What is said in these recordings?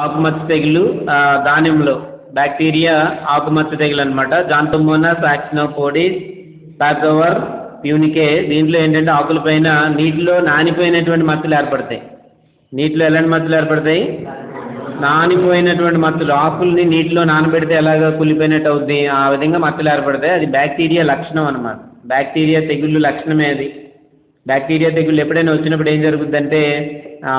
ఆకుమచ్చ తెగులు ధాన్యంలో బ్యాక్టీరియా ఆకుమచ్చ తెగులు అనమాట జాంతోమోనాస్ యాక్సినోపోడిస్ బ్యాక్ఓవర్ ప్యూనికే. దీంట్లో ఏంటంటే ఆకులపైన నీటిలో నానిపోయినటువంటి మచ్చలు ఏర్పడతాయి. నీటిలో ఎలాంటి మచ్చలు ఏర్పడతాయి? నానిపోయినటువంటి మచ్చలు ఆకుల్ని నీటిలో నానబెడితే ఎలాగ కుళ్ళిపోయినట్టు అవుద్ది? ఆ విధంగా మచ్చలు ఏర్పడతాయి. అది బ్యాక్టీరియా లక్షణం అనమాట బ్యాక్టీరియా తెగుళ్ళు లక్షణమే అది బ్యాక్టీరియా తెగుళ్ళు ఎప్పుడైనా వచ్చినప్పుడు ఏం జరుగుద్దంటే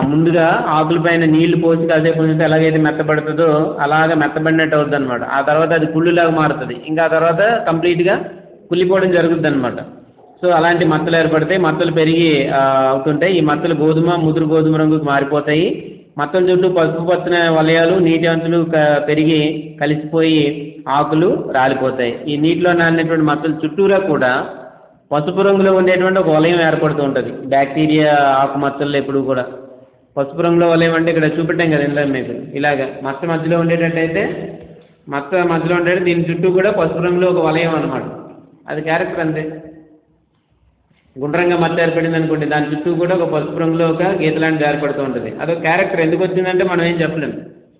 ముందుగా ఆకుల పైన నీళ్ళు పోసి కాసేపు ఉంచితే ఎలాగైతే మెత్తబడుతుందో అలాగే మెత్తబడినట్టు అవుతుంది అనమాట ఆ తర్వాత అది కుళ్ళులాగా మారుతుంది. ఇంకా ఆ తర్వాత కంప్లీట్గా కుళ్ళిపోవడం జరుగుద్ది అనమాట సో అలాంటి మచ్చలు ఏర్పడతాయి. మచ్చలు పెరిగి అవుతుంటాయి. ఈ మచ్చలు గోధుమ ముదురు గోధుమ రంగుకు మారిపోతాయి. మచ్చల చుట్టూ పసుపు పచ్చని వలయాలు నీటి అంచులు పెరిగి కలిసిపోయి ఆకులు రాలిపోతాయి. ఈ నీటిలో నానినటువంటి మచ్చల చుట్టూరా కూడా పసుపు రంగులో ఉండేటువంటి ఒక వలయం ఏర్పడుతూ ఉంటుంది. బ్యాక్టీరియా ఆకు మచ్చల్లో ఎప్పుడు కూడా. పసుపు రంగులో వలయం అంటే ఇక్కడ చూపెట్టాం కదా ఇందులో మీకు. ఇలాగ మచ్చ మధ్యలో ఉండేటట్టయితే మచ్చ మధ్యలో ఉండేది దీని చుట్టూ కూడా పసుపు రంగులో ఒక వలయం అనమాట అది క్యారెక్టర్ అంతే. గుండ్రంగా మచ్చ ఏర్పడింది అనుకోండి దాని చుట్టూ కూడా ఒక పసుపు రంగులో ఒక గీత లాంటిది ఏర్పడుతూ ఉంటుంది. అదొక క్యారెక్టర్ ఎందుకు వచ్చిందంటే మనం ఏం చెప్పలేము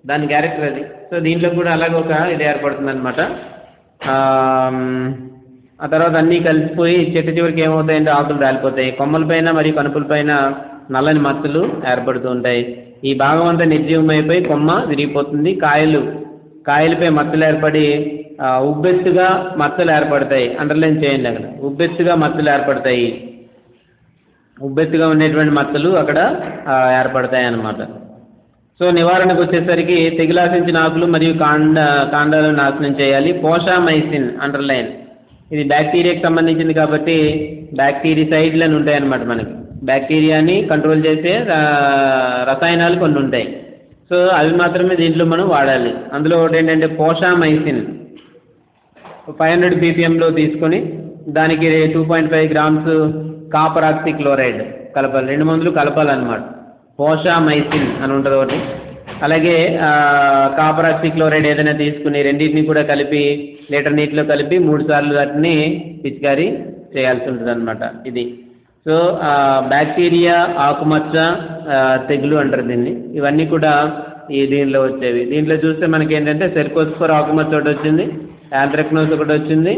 దాని క్యారెక్టర్ అది. సో దీంట్లో కూడా అలాగే ఒక ఇది ఏర్పడుతుంది అనమాట ఆ తర్వాత అన్నీ కలిసిపోయి చెట్టు చివరికి ఏమవుతాయంటే ఆకులు రాలిపోతాయి. కొమ్మలపైన మరియు కనుపులపైన నల్లని మచ్చలు ఏర్పడుతూ ఉంటాయి ఈ భాగం అంతా నిర్జీవమైపోయి కొమ్మ విరిగిపోతుంది. కాయలు కాయలపై మచ్చలు ఏర్పడి ఉబ్బెత్తుగా మచ్చలు ఏర్పడతాయి. అండర్లైన్ చేయండి అక్కడ. ఉబ్బెత్తుగా మచ్చలు ఏర్పడతాయి. ఉబ్బెత్తుగా ఉండేటువంటి మచ్చలు అక్కడ ఏర్పడతాయి అన్నమాట. సో నివారణకు వచ్చేసరికి తెగులాశించిన ఆకులు మరియు కాండ కాండాలను నాశనం చేయాలి. పోషామైసిన్ అండర్లైన్ ఇది బ్యాక్టీరియాకి సంబంధించింది కాబట్టి బ్యాక్టీరిసైడ్లు అని ఉంటాయన్నమాట మనకి. బ్యాక్టీరియాని కంట్రోల్ చేసే రసాయనాలు కొన్ని ఉంటాయి. సో అవి మాత్రమే దీంట్లో మనం వాడాలి. అందులో ఒకటి ఏంటంటే పోషామైసిన్. ఫైవ్ హండ్రెడ్ బీపీఎంలో తీసుకొని దానికి two point five grams copper oxychloride కలపాలి. రెండు మందులు కలపాలన్నమాట. పోషామైసిన్ అని ఉంటుంది ఒకటి. అలాగే కాపర్ ఆక్సి క్లోరైడ్ ఏదైనా తీసుకుని రెండింటిని కూడా కలిపి లీటర్ నీటిలో కలిపి మూడు సార్లు వాటిని పిచికారీ చేయాల్సి ఉంటుంది అనమాట ఇది. సో బ్యాక్టీరియా ఆకుమచ్చ తెగులు అంటారు దీన్ని. ఇవన్నీ కూడా ఈ దీనిలో వచ్చేవి. దీంట్లో చూస్తే మనకి ఏంటంటే సెర్కోస్ఫోర్ ఆకుమచ్చ ఒకటి వచ్చింది యాంథ్రక్నోస్ ఒకటి వచ్చింది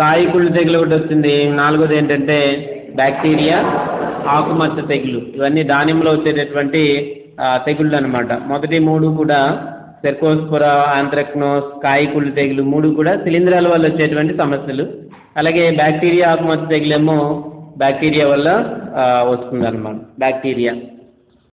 కాయకుళ్ళు తెగులు ఒకటి వచ్చింది. నాలుగోది ఏంటంటే బ్యాక్టీరియా ఆకుమచ్చ తెగులు. ఇవన్నీ ధాన్యంలో వచ్చేటటువంటి తెగుళ్ళు అనమాట మొదటి మూడు కూడా సెర్కోస్పుర ఆంథ్రక్నోస్ కాయకుళ్ళు తెగులు మూడు కూడా శిలీంధ్రాల వల్ల వచ్చేటువంటి సమస్యలు. అలాగే బ్యాక్టీరియా ఆకుమచ్చ తెగులేమో బ్యాక్టీరియా వల్ల వస్తుంది అనమాట బ్యాక్టీరియా